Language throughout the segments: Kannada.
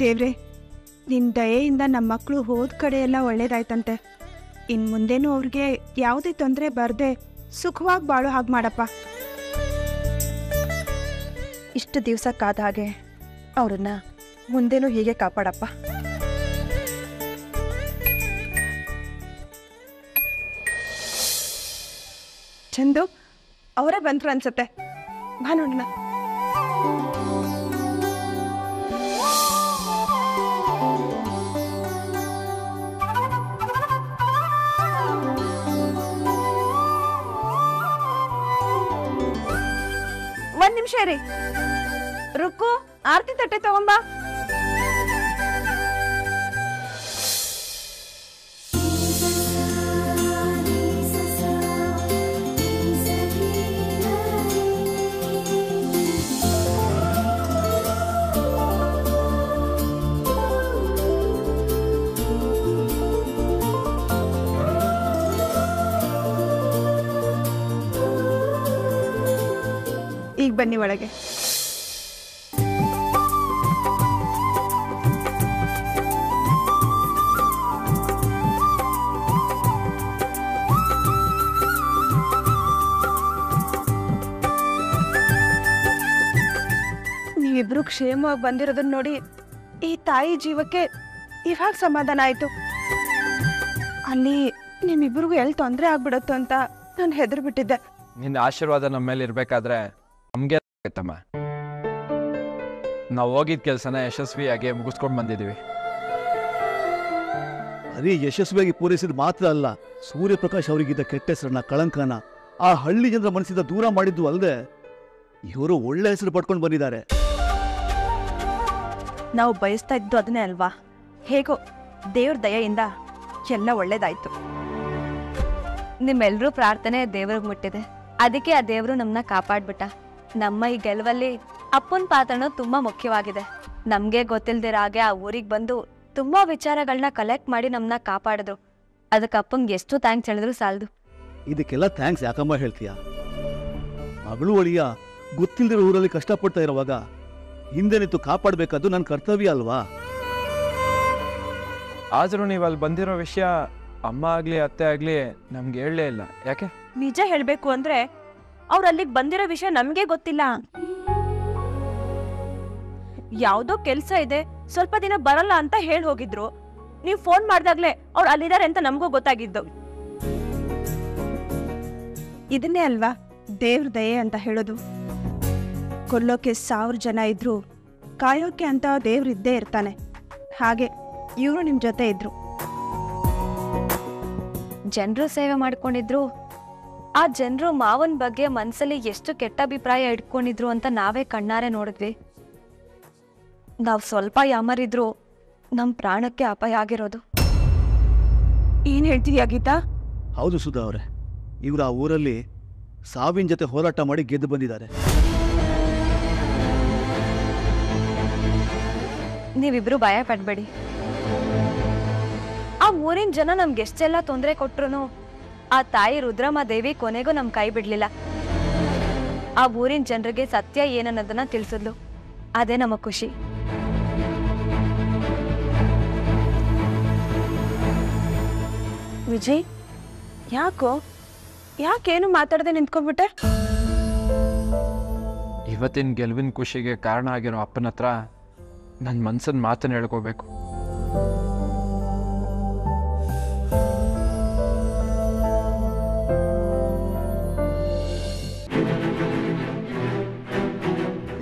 ದೇವ್ರೆ, ನಿನ್ ದಯೆಯಿಂದ ನಮ್ಮ ಮಕ್ಕಳು ಹೋದ ಕಡೆ ಎಲ್ಲ ಒಳ್ಳೇದಾಯ್ತಂತೆ. ಇನ್ ಮುಂದೇನು ಅವ್ರಿಗೆ ಯಾವುದೇ ತೊಂದರೆ ಬರದೆ ಸುಖವಾಗಿ ಬಾಳು ಹಾಗೆ ಮಾಡಪ್ಪ. ಇಷ್ಟು ದಿವಸ ಕಾದ ಹಾಗೆ ಅವ್ರನ್ನ ಮುಂದೇನೂ ಹೀಗೆ ಕಾಪಾಡಪ್ಪ. ಚಂದು ಅವರೇ ಬಂದ್ರು ಅನ್ಸತ್ತೆ. ಬಾ ನೋಡೋಣ. ಒಂದ್ ನಿಮಿಷ ರೀ ರುಕ್ಕು ಆರ್ತಿ ತಟ್ಟೆ ತಗೊಂಬಾ. ಬನ್ನಿ ಒಳಗೆ. ನೀವಿಬ್ರು ಕ್ಷೇಮವಾಗಿ ಬಂದಿರೋದನ್ನ ನೋಡಿ ಈ ತಾಯಿ ಜೀವಕ್ಕೆ ಇವಾಗ ಸಮಾಧಾನ ಆಯ್ತು. ಅಲ್ಲಿ ನಿಮ್ಮಿಬ್ರಿಗೂ ಎಲ್ಲಿ ತೊಂದರೆ ಆಗ್ಬಿಡತ್ತೋ ಅಂತ ನಾನು ಹೆದರ್ಬಿಟ್ಟಿದ್ದೆ. ನಿನ್ನ ಆಶೀರ್ವಾದ ನಮ್ಮ ಮೇಲೆ ಇರಬೇಕಾದ್ರೆ ನಮಗೆ ತಮ್ಮ ನಾವು ಹೋಗಿದ್ದ ಕೆಲಸನ ಯಶಸ್ವಿಯಾಗಿ ಮುಗಿಸ್ಕೊಂಡು ಬಂದಿದ್ದೀವಿ ಬರೀ ಯಶಸ್ವಿಯಾಗಿ ಪೂರೈಸಿದ ಮಾತ್ರ ಅಲ್ಲ ಸೂರ್ಯಪ್ರಕಾಶ್ ಅವರಿಗಿದ್ದ ಕೆಟ್ಟ ಹೆಸರನ್ನ ಕಳಂಕನ ಆ ಹಳ್ಳಿ ಜನರ ಮನಸ್ಸಿಂದ ದೂರ ಮಾಡಿದ್ದು ಅಲ್ಲದೆ ಇವರು ಒಳ್ಳೆ ಹೆಸರು ಪಡ್ಕೊಂಡು ಬಂದಿದ್ದಾರೆ. ನಾವು ಬಯಸ್ತಾ ಇದ್ದು ಅದನ್ನೇ ಅಲ್ವಾ? ಹೇಗೋ ದೇವ್ರ ದಯೆಯಿಂದ ಎಲ್ಲ ಒಳ್ಳೇದಾಯ್ತು. ನಿಮ್ಮೆಲ್ಲರೂ ಪ್ರಾರ್ಥನೆ ದೇವ್ರಿಗೆ ಮುಟ್ಟಿದೆ. ಅದಕ್ಕೆ ಆ ದೇವರು ನಮ್ಮನ್ನ ಕಾಪಾಡ್ಬಿಟ್ಟ. ನಮ್ಮ ಈ ಗೆಲುವಲ್ಲಿ ಅಪ್ಪನ ಪಾತ್ರನೂ ತುಂಬಾ ಮುಖ್ಯವಾಗಿದೆ. ನಮ್ಗೆ ಗೊತ್ತಿಲ್ದಿರ ಹಾಗೆ ಆ ಊರಿಗೆ ಬಂದು ತುಂಬಾ ವಿಚಾರಗಳನ್ನ ಕಲೆಕ್ಟ್ ಮಾಡಿ ನಮ್ಮನ್ನ ಕಾಪಾಡಿದ್ರು ಅದಕ್ಕೆ ಅಪ್ಪಂಗೆ ಎಷ್ಟು ಥ್ಯಾಂಕ್ಸ್ ಹೇಳಿದ್ರು ಸಾಲದು. ಇದಕ್ಕೆಲ್ಲ ಥ್ಯಾಂಕ್ಸ್ ಯಾಕಮ್ಮ ಹೇಳ್ತೀಯ? ಮಗಳು ಒಳಿಯ ಗೊತ್ತಿಲ್ದಿರೋ ಊರಲ್ಲಿ ಕಷ್ಟಪಡ್ತಾ ಇರುವಾಗ ಹಿಂದೆ ನಿಂತು ಕಾಪಾಡಬೇಕಾದ್ದು ನನ್ನ ಕರ್ತವ್ಯ ಅಲ್ವಾ? ಆದರೂ ನೀವು ಅಲ್ಲಿ ಬಂದಿರೋ ವಿಷಯ ಅಮ್ಮ ಆಗಲಿ ಅತ್ತೆ ಆಗಲಿ ನಮ್ಗೆ ಹೇಳಲೇ ಇಲ್ಲ. ಯಾಕೆ? ನಿಜ ಹೇಳಬೇಕು ಅಂದ್ರೆ ಅವ್ರು ಅಲ್ಲಿಗೆ ಬಂದಿರೋ ವಿಷಯ ನಮ್ಗೆ ಗೊತ್ತಿಲ್ಲ. ಯಾವ್ದೋ ಕೆಲ್ಸ ಇದೆ ಸ್ವಲ್ಪ ದಿನ ಬರಲ್ಲ ಅಂತ ಹೇಳಿ ಹೋಗಿದ್ರು. ನೀವ್ ಫೋನ್ ಮಾಡ್ದಾಗ್ಲೇ ಅವ್ರು ಅಲ್ಲಿದ್ದಾರೆ ಅಂತ ನಮಗೂ ಗೊತ್ತಾಗಿದ್ದು. ಇದನ್ನೇ ಅಲ್ವಾ ದೇವ್ರ ದಯೆ ಅಂತ ಹೇಳೋದು? ಕೊಲ್ಲೋಕೆ ಸಾವಿರ ಜನ ಇದ್ರು ಕಾಯೋಕೆ ಅಂತ ದೇವ್ರು ಇದ್ದೇ ಇರ್ತಾನೆ. ಹಾಗೆ ಇವರು ನಿಮ್ಮ ಜೊತೆ ಇದ್ರು. ಜನರು ಸೇವೆ ಮಾಡ್ಕೊಂಡಿದ್ರು ಆ ಜನರು ಮಾವನ ಬಗ್ಗೆ ಮನಸ್ಸಲ್ಲಿ ಎಷ್ಟು ಕೆಟ್ಟ ಅಭಿಪ್ರಾಯ ಇಟ್ಕೊಂಡಿದ್ರು ಅಂತ ನಾವೇ ಕಣ್ಣಾರೆ ನೋಡಿದ್ವಿ. ನಾವು ಸ್ವಲ್ಪ ಯಾಮರಿದ್ರು ನಮ್ಮ ಪ್ರಾಣಕ್ಕೆ ಅಪಾಯ ಆಗಿರೋದು. ಏನ್ ಹೇಳ್ತೀಯಾ ಗೀತಾ? ಹೌದು ಸುಧಾ ಅವರೇ ಇವರು ಆ ಊರಲ್ಲಿ ಸಾವಿನ ಜೊತೆ ಹೋರಾಟ ಮಾಡಿ ಗೆದ್ದು ಬಂದಿದ್ದಾರೆ. ನೀವಿಬ್ರು ಭಯ ಪಡ್ಬೇಡಿ ಆ ಊರಿನ ಜನ ನಮ್ಗೆ ಎಷ್ಟೆಲ್ಲ ತೊಂದರೆ ಕೊಟ್ರು ಆ ತಾಯಿ ರುದ್ರಮ್ಮ ದೇವಿ ಕೊನೆಗೂ ನಮ್ ಕೈ ಬಿಡ್ಲಿಲ್ಲ. ಆ ಊರಿನ ಜನರಿಗೆ ಸತ್ಯ ಏನನ್ನೋದನ್ನ ತಿಳಿಸಿದ್ಲು. ಅದೇ ನಮ್ಮ ಖುಷಿ. ವಿಜಯ್ ಯಾಕೋ? ಯಾಕೇನು ಮಾತಾಡದೆ ನಿಂತ್ಕೊಂಡ್ಬಿಟ್ಟೆ? ಇವತ್ತಿನ ಗೆಲುವಿನ ಖುಷಿಗೆ ಕಾರಣ ಆಗಿರೋ ಅಪ್ಪನ ಹತ್ರ ನನ್ನ ಮನ್ಸನ್ ಮಾತನ್ನ ಹೇಳ್ಕೋಬೇಕು.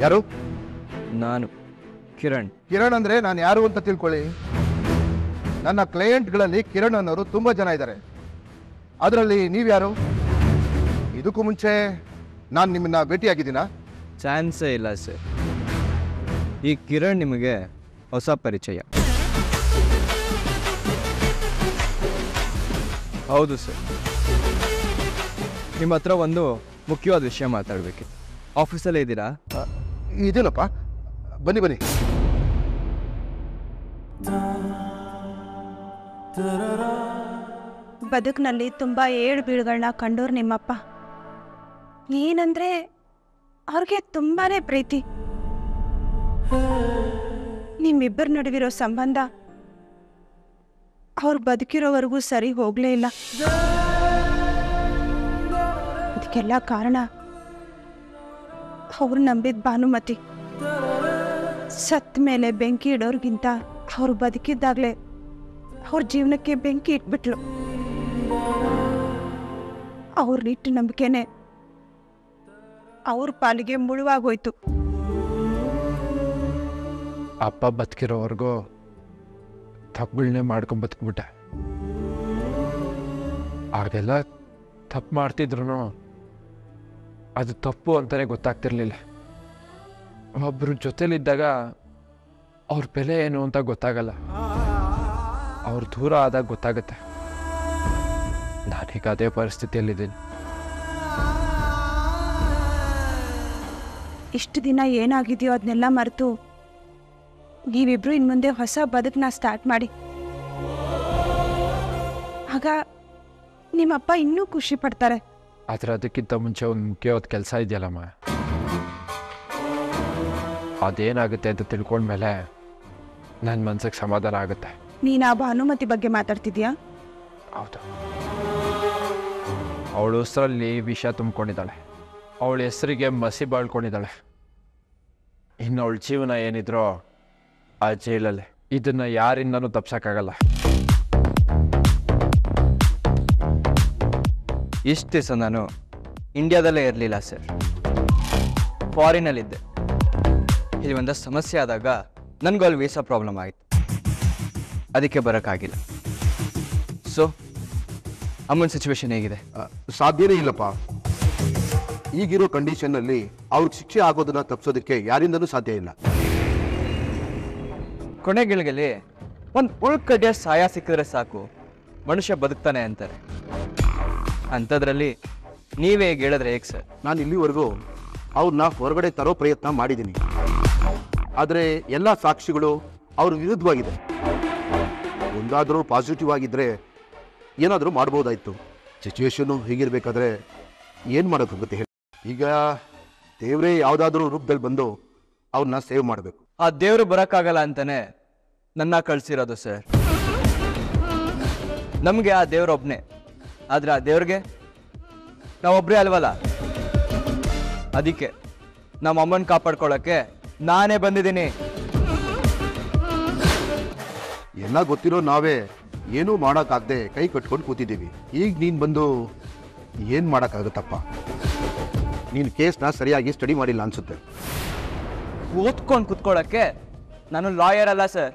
ಯಾರು? ನಾನು ಕಿರಣ್. ಕಿರಣ್ ಅಂದ್ರೆ ನಾನು ಯಾರು ಅಂತ ತಿಳ್ಕೊಳ್ಳಿ. ನನ್ನ ಕ್ಲೈಂಟ್ಗಳಲ್ಲಿ ಕಿರಣ್ ಅನ್ನೋರು ತುಂಬಾ ಜನ ಇದ್ದಾರೆ. ಅದರಲ್ಲಿ ನೀವ್ಯಾರು ಇದಕ್ಕೂ ಮುಂಚೆ ನಾನು ನಿಮ್ಮನ್ನ ಭೇಟಿಯಾಗಿದ್ದೀನಾ? ಚಾನ್ಸೇ ಇಲ್ಲ ಸರ್. ಈ ಕಿರಣ್ ನಿಮಗೆ ಹೊಸ ಪರಿಚಯ. ಹೌದು ಸರ್. ನಿಮ್ಮ ಹತ್ರ ಒಂದು ಮುಖ್ಯವಾದ ವಿಷಯ ಮಾತಾಡಬೇಕಿತ್ತು. ಆಫೀಸಲ್ಲೇ ಇದ್ದೀರಾ? ಇದೇನಪ್ಪ ಬನ್ನಿ ಬನ್ನಿ. ಬದುಕಿನಲ್ಲಿ ತುಂಬ ಏಳು ಬೀಳುಗಳನ್ನ ಕಂಡೋರು ನಿಮ್ಮಪ್ಪ. ಏನಂದ್ರೆ ಅವ್ರಿಗೆ ತುಂಬಾನೇ ಪ್ರೀತಿ. ನಿಮ್ಮಿಬ್ಬರ ನಡುವಿರೋ ಸಂಬಂಧ ಅವ್ರು ಬದುಕಿರೋವರೆಗೂ ಸರಿ ಹೋಗ್ಲೇ ಇಲ್ಲ. ಇದಕ್ಕೆಲ್ಲ ಕಾರಣ ಅವ್ರು ನಂಬಿದ ಭಾನುಮತಿ. ಸತ್ ಮೇಲೆ ಬೆಂಕಿ ಇಡೋರ್ಗಿಂತ ಅವ್ರು ಬದುಕಿದ್ದಾಗಲೇ ಅವ್ರ ಜೀವನಕ್ಕೆ ಬೆಂಕಿ ಇಟ್ಬಿಟ್ಲು. ಇಟ್ಟು ನಂಬಿಕೆನೆ ಅವ್ರ ಪಾಲಿಗೆ ಮುಳುವಾಗೋಯ್ತು. ಅಪ್ಪ ಬದುಕಿರೋವರೆಗೂ ತಪ್ಪುಗಳನ್ನೇ ಮಾಡ್ಕೊಂಡು ಬದುಕ್ಬಿಟ್ಟೆ. ಆಗೆಲ್ಲ ತಪ್ಪು ಮಾಡ್ತಿದ್ರು. ಅದು ತಪ್ಪು ಅಂತಲೇ ಗೊತ್ತಾಗ್ತಿರ್ಲಿಲ್ಲ. ಒಬ್ಬರು ಜೊತೆಲಿದ್ದಾಗ ಅವ್ರ ಬೆಲೆ ಏನು ಅಂತ ಗೊತ್ತಾಗಲ್ಲ. ಅವ್ರು ದೂರ ಆದಾಗ ಗೊತ್ತಾಗುತ್ತೆ. ನಾನೀಗ ಅದೇ ಪರಿಸ್ಥಿತಿಯಲ್ಲಿದ್ದೀನಿ. ಇಷ್ಟು ದಿನ ಏನಾಗಿದೆಯೋ ಅದನ್ನೆಲ್ಲ ಮರೆತು ನೀವಿಬ್ರು ಇನ್ನು ಮುಂದೆ ಹೊಸ ಬದುಕನ್ನ ಸ್ಟಾರ್ಟ್ ಮಾಡಿ. ಆಗ ನಿಮ್ಮಪ್ಪ ಇನ್ನೂ ಖುಷಿ ಪಡ್ತಾರೆ. ಆದರೆ ಅದಕ್ಕಿಂತ ಮುಂಚೆ ಒಂದು ಮುಖ್ಯವಾದ ಕೆಲಸ ಇದೆಯಲ್ಲಮ್ಮ ಅದೇನಾಗುತ್ತೆ ಅಂತ ತಿಳ್ಕೊಂಡ್ಮೇಲೆ ನನ್ನ ಮನ್ಸಿಗೆ ಸಮಾಧಾನ ಆಗುತ್ತೆ. ನೀನು ಆ ಭಾನುಮತಿ ಬಗ್ಗೆ ಮಾತಾಡ್ತಿದ್ಯಾ? ಹೌದು. ಅವಳು ಹೆಸರಲ್ಲಿ ವಿಷ ತುಂಬಿಕೊಂಡಿದ್ದಾಳೆ. ಅವಳ ಹೆಸರಿಗೆ ಮಸಿ ಬಾಳ್ಕೊಂಡಿದ್ದಾಳೆ. ಇನ್ನು ಅವಳ ಜೀವನ ಏನಿದ್ರೋ ಆ ಜೈಲಲ್ಲೇ. ಇದನ್ನು ಯಾರಿಂದನೂ ತಪ್ಸಕ್ಕಾಗಲ್ಲ. ಇಷ್ಟು ದಿವಸ ನಾನು ಇಂಡಿಯಾದಲ್ಲೇ ಇರಲಿಲ್ಲ ಸರ್. ಫಾರಿನಲ್ಲಿದ್ದೆ. ಇಲ್ಲಿ ಒಂದು ಸಮಸ್ಯೆ ಆದಾಗ ನನಗೂ ಅಲ್ಲಿ ವೀಸಾ ಪ್ರಾಬ್ಲಮ್ ಆಯಿತು. ಅದಕ್ಕೆ ಬರೋಕ್ಕಾಗಿಲ್ಲ. ಸೊ ಅಮ್ಮನ ಸಿಚುವೇಶನ್ ಹೇಗಿದೆ? ಸಾಧ್ಯನೇ ಇಲ್ಲಪ್ಪ. ಈಗಿರೋ ಕಂಡೀಷನ್ನಲ್ಲಿ ಅವ್ರಿಗೆ ಶಿಕ್ಷೆ ಆಗೋದನ್ನ ತಪ್ಪಿಸೋದಕ್ಕೆ ಯಾರಿಂದನೂ ಸಾಧ್ಯ ಇಲ್ಲ. ಕೊನೆಗಳಿಗೆ ಒಂದು ಉಳ್ಕಡ್ಡಿಯ ಸಹಾಯ ಸಿಕ್ಕಿದ್ರೆ ಸಾಕು. ಮನುಷ್ಯ ಬದುಕ್ತಾನೆ ಅಂತಾರೆ. ಅಂಥದ್ರಲ್ಲಿ ನೀವೇ ಹೇಳಿದ್ರೆ ಹೇಗೆ ಸರ್? ನಾನು ಇಲ್ಲಿವರೆಗೂ ಅವ್ರನ್ನ ಹೊರಗಡೆ ತರೋ ಪ್ರಯತ್ನ ಮಾಡಿದ್ದೀನಿ. ಆದರೆ ಎಲ್ಲ ಸಾಕ್ಷಿಗಳು ಅವ್ರ ವಿರುದ್ಧವಾಗಿದೆ. ಒಂದಾದರೂ ಪಾಸಿಟಿವ್ ಆಗಿದ್ದರೆ ಏನಾದರೂ ಮಾಡ್ಬೋದಾಯಿತು. ಸಿಚುವೇಶನ್ನು ಹೀಗಿರಬೇಕಾದ್ರೆ ಏನು ಮಾಡೋಕ್ಕಾಗುತ್ತೆ ಹೇಳಿ. ಈಗ ದೇವರೇ ಯಾವುದಾದ್ರೂ ರೂಪದಲ್ಲಿ ಬಂದು ಅವ್ರನ್ನ ಸೇವ್ ಮಾಡಬೇಕು. ಆ ದೇವರು ಬರೋಕ್ಕಾಗಲ್ಲ ಅಂತಾನೆ ನನ್ನ ಕಳ್ಸಿರೋದು ಸರ್. ನಮಗೆ ಆ ದೇವ್ರೊಬ್ನೇ. ಆದ್ರೆ ಆ ದೇವ್ರಿಗೆ ನಾವೊಬ್ರೇ ಅಲ್ವಲ್ಲ? ಅದಕ್ಕೆ ನಮ್ಮ ಅಮ್ಮನ ಕಾಪಾಡ್ಕೊಳ್ಳೋಕ್ಕೆ ನಾನೇ ಬಂದಿದ್ದೀನಿ. ಎಲ್ಲ ಗೊತ್ತಿರೋ ನಾವೇ ಏನೂ ಮಾಡೋಕ್ಕಾಗದೆ ಕೈ ಕಟ್ಕೊಂಡು ಕೂತಿದ್ದೀವಿ. ಈಗ ನೀನು ಬಂದು ಏನು ಮಾಡೋಕ್ಕಾಗುತ್ತಪ್ಪ? ನೀನು ಕೇಸ್ನ ಸರಿಯಾಗಿ ಸ್ಟಡಿ ಮಾಡಿಲ್ಲ ಅನ್ಸುತ್ತೆ. ಓದ್ಕೊಂಡು ಕುತ್ಕೊಳ್ಳೋಕ್ಕೆ ನಾನು ಲಾಯರ್ ಅಲ್ಲ ಸರ್.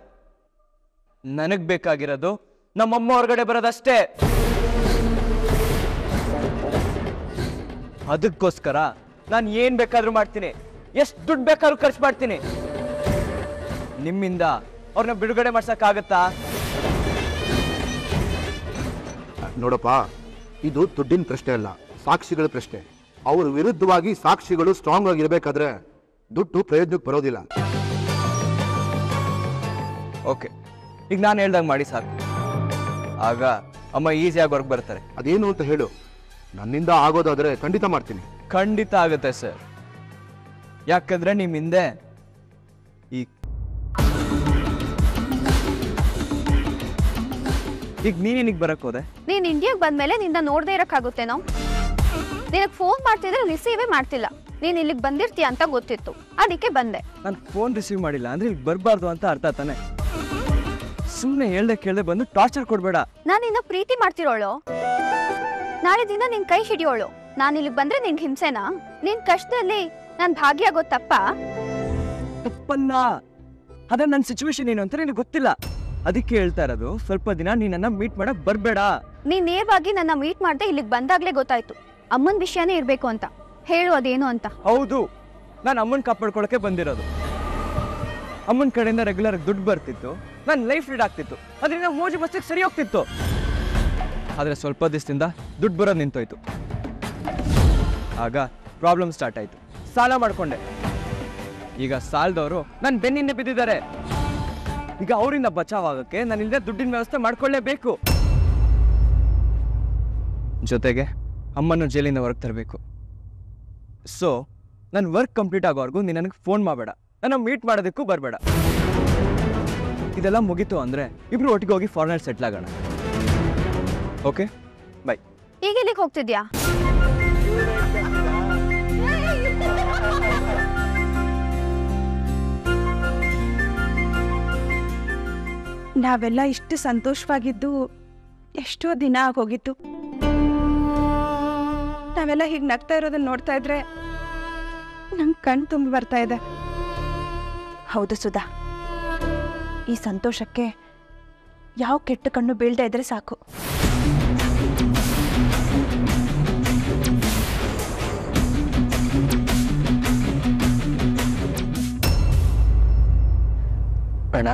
ನನಗೆ ಬೇಕಾಗಿರೋದು ನಮ್ಮಮ್ಮ ಹೊರಗಡೆ ಬರೋದಷ್ಟೇ. ಅದಕ್ಕೋಸ್ಕರ ನಾನು ಏನು ಬೇಕಾದ್ರೂ ಮಾಡ್ತೀನಿ. ಎಷ್ಟು ದುಡ್ಡು ಬೇಕಾದ್ರೂ ಖರ್ಚು ಮಾಡ್ತೀನಿ. ನಿಮ್ಮಿಂದ ಅವ್ರನ್ನ ಬಿಡುಗಡೆ ಮಾಡ್ಸೋಕ್ಕಾಗತ್ತಾ? ನೋಡಪ್ಪ ಇದು ದುಡ್ಡಿನ ಪ್ರಶ್ನೆ ಅಲ್ಲ ಸಾಕ್ಷಿಗಳ ಪ್ರಶ್ನೆ. ಅವ್ರ ವಿರುದ್ಧವಾಗಿ ಸಾಕ್ಷಿಗಳು ಸ್ಟ್ರಾಂಗ್ ಆಗಿರ್ಬೇಕಾದ್ರೆ ದುಡ್ಡು ಪ್ರಯೋಜನಕ್ಕೆ ಬರೋದಿಲ್ಲ. ಓಕೆ ಈಗ ನಾನು ಹೇಳ್ದಂಗೆ ಮಾಡಿ ಸಾಕು. ಆಗ ಅಮ್ಮ ಈಸಿಯಾಗಿ ಹೊರಗೆ ಬರ್ತಾರೆ ಅದೇನು ಅಂತ ಹೇಳು. ನನ್ನಿಂದ ಆಗೋದಾದ್ರೆ ಖಂಡಿತ ಮಾಡ್ತೀನಿ. ಖಂಡಿತ ಆಗುತ್ತೆ ಸರ್. ಯಾಕಂದ್ರೆ ನಿಮ್ಮ ಹಿಂದೆ ಈ ಈಗ ನೀನೇನಿಗೆ ಬರಕ್ ಹೋದೆ? ನೀನ್ ಇಂಡಿಯಾಗ್ ಬಂದ್ಮೇಲೆ ನಿನ್ನ ನೋಡ್ದೇ ನಾವು. ನಿನಗ್ ಫೋನ್ ಮಾಡ್ತಿದ್ರೆ ರಿಸೀವೇ ಮಾಡ್ತಿಲ್ಲ. ನೀನ್ ಇಲ್ಲಿಗೆ ಬಂದಿರ್ತೀಯ ಅಂತ ಗೊತ್ತಿತ್ತು. ಅದಕ್ಕೆ ಬಂದೆ. ನಾನು ಫೋನ್ ರಿಸೀವ್ ಮಾಡಿಲ್ಲ ಅಂದ್ರೆ ಇಲ್ಲಿ ಬರಬಾರ್ದು ಅಂತ ಅರ್ಥ ತಾನೆ? ಸುಮ್ಮನೆ ಹೇಳ್ದೆ ಕೇಳ್ದೆ ಬಂದು ಟಾರ್ಚರ್ ಕೊಡ್ಬೇಡ. ನಾನು ನಿನ್ನ ಪ್ರೀತಿ ಮಾಡ್ತಿರೋಳು. ನಾಳೆ ದಿನ ನಿನ್ ಕೈ ಹಿಡಿಯೋಳು. ನಾನು ಇಲ್ಲಿಗೆ ಬಂದ್ರೆ ನಿನ್ ಹಿಂಸೆನಾ? ನಿನ್ ಕಷ್ಟದಲ್ಲಿ ನಾನ್ ಭಾಗಿಯಾಗೋ ತಪ್ಪ? ತಪ್ಪಲ್ಲ ಅದ ನನ್ನ ಸಿಚುವೇಶನ್ ಏನು ಅಂತ ನಿನಗೆ ಗೊತ್ತಿಲ್ಲ. ಅದಕ್ಕೆ ಹೇಳ್ತಾ ಇರೋದು ಸ್ವಲ್ಪ ದಿನ ನೀನನ್ನ ಮೀಟ್ ಮಾಡಕ್ ಬರ್ಬೇಡ. ನೀನ್ ನೇರವಾಗಿ ನನ್ನ ಮೀಟ್ ಮಾಡ್ದೆ ಇಲ್ಲಿಗೆ ಬಂದಾಗ್ಲೇ ಗೊತ್ತಾಯ್ತು. ಅಮ್ಮನ್ ವಿಷಯನೇ ಇರ್ಬೇಕು ಅಂತ. ಹೇಳು ಅದೇನು ಅಂತ. ಹೌದು. ನಾನು ಅಮ್ಮನ್ ಕಾಪಾಡ್ಕೊಳಕ್ಕೆ ಬಂದಿರೋದು. ಅಮ್ಮನ ಕಡೆಯಿಂದ ರೆಗ್ಯುಲರ್ ದುಡ್ಡು ಬರ್ತಿತ್ತು. ನನ್ನ ಲೈಫ್ ಲೀಡ್ ಆಗ್ತಿತ್ತು. ಅದರಿಂದ ಮೋಜು ಮಸ್ತಿಗೆ ಸರಿ ಹೋಗ್ತಿತ್ತು. ಆದರೆ ಸ್ವಲ್ಪ ದಿವಸದಿಂದ ದುಡ್ಡು ಬರೋದು ನಿಂತೋಯ್ತು. ಆಗ ಪ್ರಾಬ್ಲಮ್ ಸ್ಟಾರ್ಟ್ ಆಯ್ತು. ಸಾಲ ಮಾಡ್ಕೊಂಡೆ. ಈಗ ಸಾಲದವರು ನನ್ನ ಬೆನ್ನಿಂದ ಬಿದ್ದಿದ್ದಾರೆ. ಈಗ ಅವರಿಂದ ಬಚಾವಾಗಕ್ಕೆ ನಾನು ಇಲ್ಲದೆ ದುಡ್ಡಿನ ವ್ಯವಸ್ಥೆ ಮಾಡ್ಕೊಳ್ಳೇಬೇಕು. ಜೊತೆಗೆ ಅಮ್ಮನ ಜೈಲಿಂದ ವರ್ಕ್ ತರಬೇಕು. ಸೊ ನನ್ನ ವರ್ಕ್ ಕಂಪ್ಲೀಟ್ ಆಗೋವರೆಗೂ ನೀನು ನನಗೆ ಫೋನ್ ಮಾಡಬೇಡ. ನನ್ನ ಮೀಟ್ ಮಾಡೋದಕ್ಕೂ ಬರಬೇಡ. ಇದೆಲ್ಲ ಮುಗೀತು ಅಂದರೆ ಇಬ್ಬರು ಒಟ್ಟಿಗೆ ಹೋಗಿ ಫಾರಿನರ್ ಸೆಟ್ಲ್ ಆಗೋಣ. ಓಕೆ ಬೈ ಈಗ ಎಲ್ಲಿಗೆ ಹೋಗ್ತಿದ್ಯಾ? ನಾವೆಲ್ಲ ಇಷ್ಟು ಸಂತೋಷವಾಗಿದ್ದು ಎಷ್ಟೋ ದಿನ ಆಗೋಗಿತ್ತು. ನಾವೆಲ್ಲ ಹೀಗೆ ನಗ್ತಾ ಇರೋದನ್ನ ನೋಡ್ತಾ ಇದ್ರೆ ನಂಗೆ ಕಣ್ ತುಂಬಿ ಬರ್ತಾ ಇದೆ. ಹೌದು ಸುಧಾ. ಈ ಸಂತೋಷಕ್ಕೆ ಯಾವ ಕೆಟ್ಟ ಕಣ್ಣು ಬೀಳ್ದೇ ಇದ್ರೆ ಸಾಕು. ಅಣ್ಣ.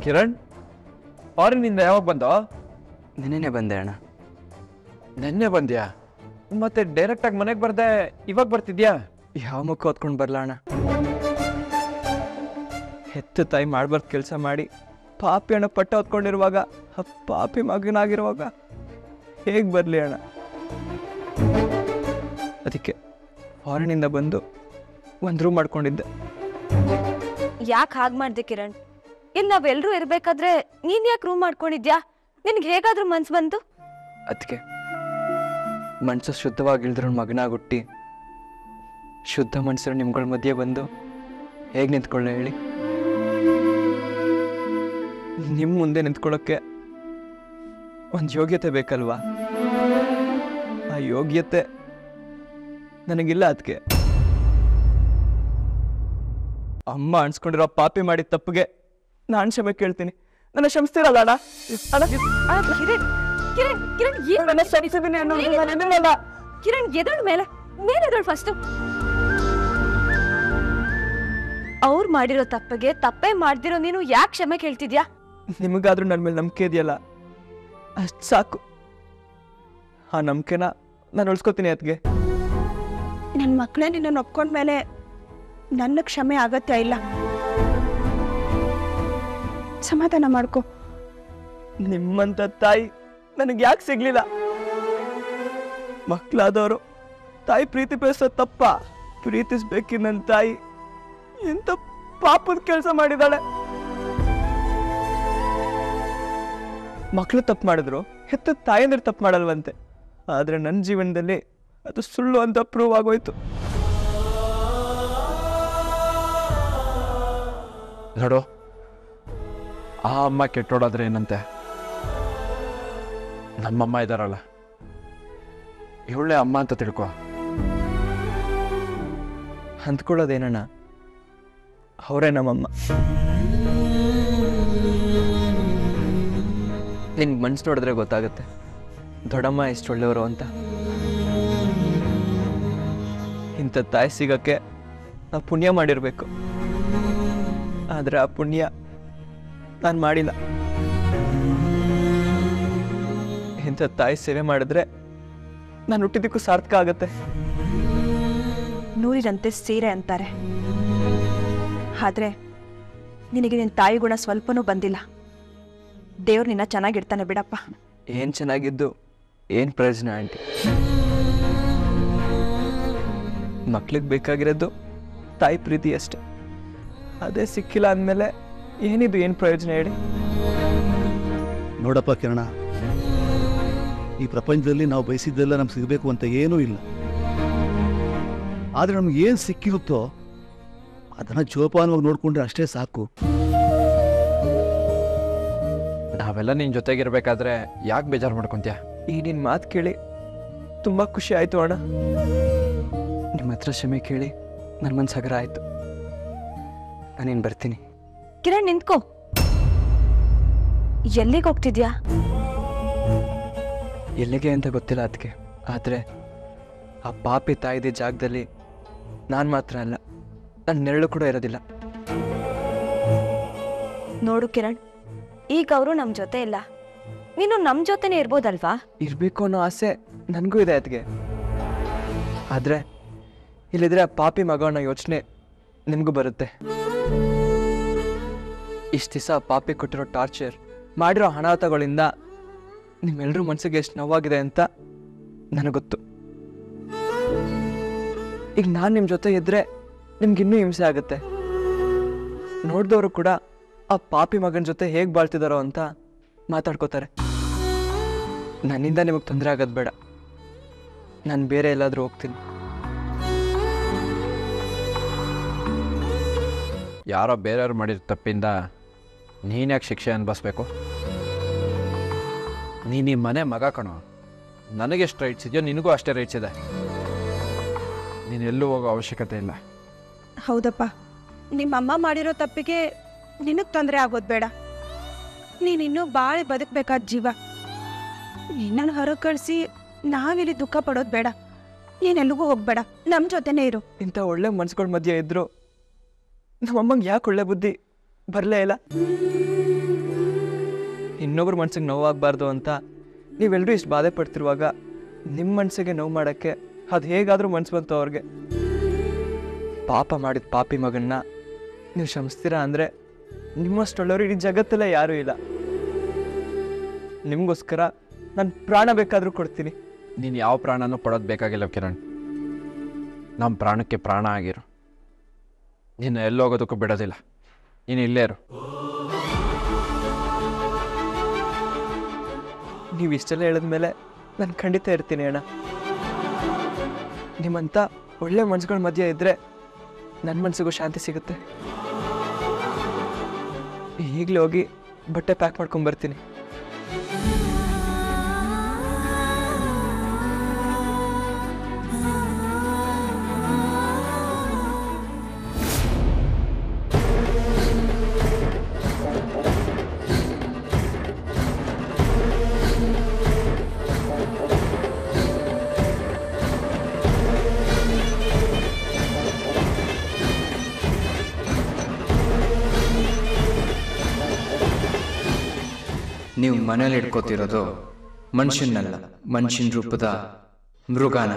ಕಿರಣ್ ಫಾರಿನಿಂದ ಯಾವಾಗ ಬಂದ? ನಿನ್ನೆ ಬಂದೆ ಅಣ್ಣ. ನೆನ್ನೆ ಬಂದ್ಯಾ? ಮತ್ತೆ ಡೈರೆಕ್ಟ್ ಆಗಿ ಮನೆಗೆ ಬರ್ದೆ ಇವಾಗ ಬರ್ತಿದ್ಯಾ? ಯಾವ ಮುಖ ಹೊತ್ಕೊಂಡು ಬರಲ ಅಣ್ಣ? ಹೆತ್ತು ತಾಯಿ ಮಾಡ್ಬಾರ್ದು ಕೆಲಸ ಮಾಡಿ. ಪಾಪಿ ಅಣ್ಣ ಪಟ್ಟ ಹೊತ್ಕೊಂಡಿರುವಾಗ ಪಾಪಿ ಮಗನಾಗಿರುವಾಗ ಹೇಗೆ ಬರಲಿ ಅಣ್ಣ? ಅದಕ್ಕೆ ಫಾರಿನಿಂದ ಬಂದು ಒಂದು ರೂಮ್ ಮಾಡ್ಕೊಂಡಿದ್ದೆ. ಯಾಕೆ ಹಾಗೆ ಮಾಡ್ದೆ ಕಿರಣ್? ಇಲ್ಲಿ ನಾವೆಲ್ಲರೂ ಇರಬೇಕಾದ್ರೆ ನೀನು ಯಾಕೆ ರೂಮ್ ಮಾಡ್ಕೊಂಡಿದ್ಯಾ? ನಿನಗೆ ಹೇಗಾದರೂ ಮನ್ಸು ಬಂತು ಅದಕ್ಕೆ ಮನಸ್ಸು ಶುದ್ಧವಾಗಿಲ್ದ್ರ ಮಗನಾಗ ಹುಟ್ಟಿ ಶುದ್ಧ ಮನಸ್ಸರು ನಿಮ್ಗಳ ಮಧ್ಯೆ ಬಂದು ಹೇಗೆ ನಿಂತ್ಕೊಳ್ಳ ಹೇಳಿ. ನಿಮ್ಮ ಮುಂದೆ ನಿಂತ್ಕೊಳ್ಳೋಕ್ಕೆ ಒಂದು ಯೋಗ್ಯತೆ ಬೇಕಲ್ವಾ? ಆ ಯೋಗ್ಯತೆ ನನಗಿಲ್ಲ ಅದಕ್ಕೆ ಅಮ್ಮ ಅನ್ಸ್ಕೊಂಡಿರೋ ಪಾಪಿ ಮಾಡಿದ ತಪ್ಪಿಗೆ ನಾನು ಕ್ಷಮೆ ಕೇಳ್ತೀನಿ. ನನ್ನ ಕ್ಷಮಿಸ್ತೀರಲ್ಲ ಅಣ್ಣ? ಕಿರಣ್ ಕಿರಣ್ ಕಿರಣ್ ಏನ್ ನನ್ನ ಅನ್ನೋದು. ಕಿರಣ್ ಎದಳ್ ಮೇಲೆ ಮೇಲೆ ಎದಳ್ ಫಸ್ಟ್ ಅವ್ರು ಮಾಡಿರೋ ತಪ್ಪಿಗೆ ತಪ್ಪೇ ಮಾಡ್ದಿರೋ ನೀನು ಯಾಕೆ ಕ್ಷಮೆ ಕೇಳ್ತಿದ್ಯಾ? ನಿಮಗಾದ್ರೂ ನನ್ನ ಮೇಲೆ ನಂಬಿಕೆ ಇದೆಯಲ್ಲ? ಅಷ್ಟು ಸಾಕು. ಆ ನಂಬಿಕೆನ ನಾನು ಉಳಿಸ್ಕೊತೀನಿ ಅದಕ್ಕೆ ನನ್ನ ಮಕ್ಕಳೇ ನಿನ್ನನ್ನು ಒಪ್ಕೊಂಡ್ಮೇಲೆ ನನ್ನ ಕ್ಷಮೆ ಅಗತ್ಯ ಇಲ್ಲ. ಸಮಾಧಾನ ಮಾಡ್ಕೊ. ನಿಮ್ಮಂತ ತಾಯಿ ನನಗೆ ಯಾಕೆ ಸಿಗ್ಲಿಲ್ಲ? ಮಕ್ಕಳಾದವರು ತಾಯಿ ಪ್ರೀತಿ ಬಯಸೋ ತಪ್ಪ. ಪ್ರೀತಿಸ್ಬೇಕಿ ನನ್ನ ತಾಯಿ. ಎಂತ ಪಾಪದ ಕೆಲಸ ಮಾಡಿದಾಳೆ. ಮಕ್ಕಳು ತಪ್ಪು ಮಾಡಿದ್ರು ಹೆತ್ತ ತಾಯಂದ್ರೆ ತಪ್ಪು ಮಾಡಲ್ವಂತೆ. ಆದರೆ ನನ್ನ ಜೀವನದಲ್ಲಿ ಅದು ಸುಳ್ಳು ಅಂತ ಪ್ರೂವ್ ಆಗೋಯ್ತು. ನೋಡು ಆ ಅಮ್ಮ ಕೆಟ್ಟೋಡಾದ್ರೆ ಏನಂತೆ? ನಮ್ಮಮ್ಮ ಇದ್ದಾರಲ್ಲ ಇವಳೆ ಅಮ್ಮ ಅಂತ ತಿಳ್ಕೊ. ಅಂದ್ಕೊಳ್ಳೋದೇನಣ್ಣ? ಅವರೇ ನಮ್ಮಮ್ಮ. ನಿನ್ಗೆ ಮನ್ಸು ನೋಡಿದ್ರೆ ಗೊತ್ತಾಗುತ್ತೆ. ದೊಡ್ಡಮ್ಮ ಎಷ್ಟು ಒಳ್ಳೆಯವರು ಅಂತ. ಇಂಥ ತಾಯಿ ಸಿಗೋಕ್ಕೆ ನಾವು ಪುಣ್ಯ ಮಾಡಿರಬೇಕು. ಆದರೆ ಆ ಪುಣ್ಯ ನಾನು ಮಾಡಿಲ್ಲ. ಇಂಥ ತಾಯಿ ಸೇವೆ ಮಾಡಿದ್ರೆ ನಾನು ಹುಟ್ಟಿದ್ದಕ್ಕೂ ಸಾರ್ಥಕ ಆಗತ್ತೆ. ನೂರಿನಂತೆ ಸೀರೆ ಅಂತಾರೆ. ಆದರೆ ನಿನಗೆ ನಿನ್ನ ತಾಯಿ ಗುಣ ಸ್ವಲ್ಪನೂ ಬಂದಿಲ್ಲ. ದೇವ್ರು ನಿನ್ನ ಚೆನ್ನಾಗಿರ್ತಾನೆ ಬಿಡಪ್ಪ. ಏನು ಚೆನ್ನಾಗಿದ್ದು? ಏನು ಪ್ರಯೋಜನ ಆಂಟಿ? ಮಕ್ಳಿಗೆ ಬೇಕಾಗಿರೋದು ತಾಯಿ ಪ್ರೀತಿ ಅಷ್ಟೆ. ಅದೇ ಸಿಕ್ಕಿಲ್ಲ ಅಂದಮೇಲೆ ಏನಿದು ಏನು ಪ್ರಯೋಜನ ಹೇಳಿ? ನೋಡಪ್ಪ ಕಿರಣ ಈ ಪ್ರಪಂಚದಲ್ಲಿ ನಾವು ಬಯಸಿದ್ದೆಲ್ಲ ನಮ್ಗೆ ಸಿಗಬೇಕು ಅಂತ ಏನೂ ಇಲ್ಲ. ಆದರೆ ನಮ್ಗೆ ಏನು ಸಿಕ್ಕಿರುತ್ತೋ ಅದನ್ನು ಜೋಪಾನವಾಗಿ ನೋಡಿಕೊಂಡ್ರೆ ಅಷ್ಟೇ ಸಾಕು. ನಾವೆಲ್ಲ ನಿನ್ ಜೊತೆಗಿರ್ಬೇಕಾದ್ರೆ ಯಾಕೆ ಬೇಜಾರು ಮಾಡ್ಕೊಂತ್ಯಾ? ಈ ನಿನ್ನ ಮಾತು ಕೇಳಿ ತುಂಬಾ ಖುಷಿ ಆಯ್ತು ಅಣ್ಣ. ನಿಮ್ಮ ಹತ್ರ ಕ್ಷಮೆ ಕೇಳಿ ನನ್ನ ಮನ್ಸು ಹಗರ ಆಯಿತು. ನಾನೇನು ಬರ್ತೀನಿ. ಕಿರಣ್ ನಿಂತ್ಕೋ. ಎಲ್ಲಿಗೆ ಹೋಗ್ತಿದ್ಯಾ? ಎಲ್ಲಿಗೆ ಅಂತ ಗೊತ್ತಿಲ್ಲ ಅದಕ್ಕೆ ಆದರೆ ಆ ಪಾಪಿ ತಾಯಿದೆ ಜಾಗದಲ್ಲಿ ನಾನು ಮಾತ್ರ ಅಲ್ಲ ನನ್ನ ನೆರಳು ಕೂಡ ಇರೋದಿಲ್ಲ. ನೋಡು ಕಿರಣ್ ಈಗ ಅವರು ನಮ್ಮ ಜೊತೆ ಇಲ್ಲ. ನೀನು ನಮ್ಮ ಜೊತೆನೇ ಇರ್ಬೋದಲ್ವಾ? ಇರಬೇಕು ಅನ್ನೋ ಆಸೆ ನನಗೂ ಇದೆ ಅದಕ್ಕೆ ಆದರೆ ಇಲ್ಲಿದ್ರೆ ಆ ಪಾಪಿ ಮಗ ಅನ್ನೋ ಯೋಚನೆ ನಿಮಗೂ ಬರುತ್ತೆ. ಇಷ್ಟು ದಿವಸ ಪಾಪಿ ಕೊಟ್ಟಿರೋ ಟಾರ್ಚರ್ ಮಾಡಿರೋ ಹಣಾತಗಳಿಂದ ನಿಮ್ಮೆಲ್ಲರೂ ಮನಸ್ಸಿಗೆ ಎಷ್ಟು ನೋವಾಗಿದೆ ಅಂತ ನನಗೆ ಗೊತ್ತು ಈಗ ನಾನು ನಿಮ್ಮ ಜೊತೆ ಇದ್ದರೆ ನಿಮ್ಗಿನ್ನೂ ಹಿಂಸೆ ಆಗುತ್ತೆ. ನೋಡಿದವರು ಕೂಡ ಆ ಪಾಪಿ ಮಗನ ಜೊತೆ ಹೇಗೆ ಬಾಳ್ತಿದಾರೋ ಅಂತ ಮಾತಾಡ್ಕೋತಾರೆ. ನನ್ನಿಂದ ನಿಮಗೆ ತೊಂದರೆ ಆಗೋದು ಬೇಡ. ನಾನು ಬೇರೆ ಎಲ್ಲಾದರೂ ಹೋಗ್ತೀನಿ. ಯಾರೋ ಬೇರೆಯವ್ರು ಮಾಡಿದ ತಪ್ಪಿಂದ ನೀನ್ಯಾಕೆ ಶಿಕ್ಷೆ ಅನ್ಭವಿಸ್ಬೇಕು? ನೀನು ಈ ಮನೆ ಮಗ ಕಣೋ. ನನಗೆಷ್ಟು ರೈಟ್ಸ್ ಇದೆಯೋ ನಿನಗೂ ಅಷ್ಟೇ ರೈಟ್ಸ್ ಇದೆ. ನೀನು ಎಲ್ಲೂ ಹೋಗೋ ಅವಶ್ಯಕತೆ ಇಲ್ಲ. ಹೌದಪ್ಪ. ನಿಮ್ಮಮ್ಮ ಮಾಡಿರೋ ತಪ್ಪಿಗೆ ನಿನಗೆ ತೊಂದರೆ ಆಗೋದು ಬೇಡ. ನೀನಿನ್ನೂ ಬಾಳೆ ಬದುಕ್ಬೇಕಾದ ಜೀವ. ನಿನ್ನ ಹೊರಗೆ ಕಳಿಸಿ ನಾವಿಲ್ಲಿ ದುಃಖ ಪಡೋದು ಬೇಡ. ನೀನೆಲ್ಲಿಗೂ ಹೋಗ್ಬೇಡ. ನಮ್ಮ ಜೊತೆನೇ ಇರು. ಇಂಥ ಒಳ್ಳೆ ಮನ್ಸುಗಳ ಮಧ್ಯೆ ಇದ್ರು ನಮ್ಮಮ್ಮಂಗೆ ಯಾಕೆ ಒಳ್ಳೆ ಬುದ್ಧಿ? ಬರಲೇ ಇಲ್ಲ. ಇನ್ನೊಬ್ರ ಮನ್ಸಿಗೆ ನೋವಾಗಬಾರ್ದು ಅಂತ ನೀವೆಲ್ಲರೂ ಇಷ್ಟು ಬಾಧೆ ಪಡ್ತಿರುವಾಗ ನಿಮ್ಮ ಮನಸ್ಸಿಗೆ ನೋವು ಮಾಡೋಕ್ಕೆ ಅದು ಹೇಗಾದರೂ ಮನ್ಸು ಬಂತು ಅವ್ರಿಗೆ. ಪಾಪ ಮಾಡಿದ ಪಾಪಿ ಮಗನ್ನ ನೀವು ಕ್ಷಮಿಸ್ತೀರಾ ಅಂದರೆ ನಿಮ್ಮಷ್ಟೊಳ್ಳೆಯವರು ಇಡೀ ಜಗತ್ತಲ್ಲೇ ಯಾರೂ ಇಲ್ಲ. ನಿಮಗೋಸ್ಕರ ನಾನು ಪ್ರಾಣ ಬೇಕಾದರೂ ಕೊಡ್ತೀನಿ. ನೀನು ಯಾವ ಪ್ರಾಣನೂ ಕೊಡೋದು ಬೇಕಾಗಿಲ್ಲ ಕಿರಣ್. ನಮ್ಮ ಪ್ರಾಣಕ್ಕೆ ಪ್ರಾಣ ಆಗಿರು. ನೀನು ಎಲ್ಲೋಗೋದಕ್ಕೂ ಬಿಡೋದಿಲ್ಲ. ನೀನು ಇಲ್ಲೇ ಇರು. ನೀವು ಇಷ್ಟೆಲ್ಲ ಹೇಳಿದ್ಮೇಲೆ ನಾನು ಖಂಡಿತ ಇರ್ತೀನಿ ಅಣ್ಣ. ನಿಮ್ಮಂಥ ಒಳ್ಳೆ ಮನ್ಸುಗಳ ಮಧ್ಯೆ ಇದ್ದರೆ ನನ್ನ ಮನಸ್ಸಿಗೂ ಶಾಂತಿ ಸಿಗುತ್ತೆ. ಈಗಲೇ ಹೋಗಿ ಬಟ್ಟೆ ಪ್ಯಾಕ್ ಮಾಡ್ಕೊಂಡು ನೀವು ಮನೇಲಿ ಇಟ್ಕೋತಿರೋದು ಮನುಷ್ಯನಲ್ಲ ಮನುಷ್ಯನ ರೂಪದ ಮೃಗಾನ.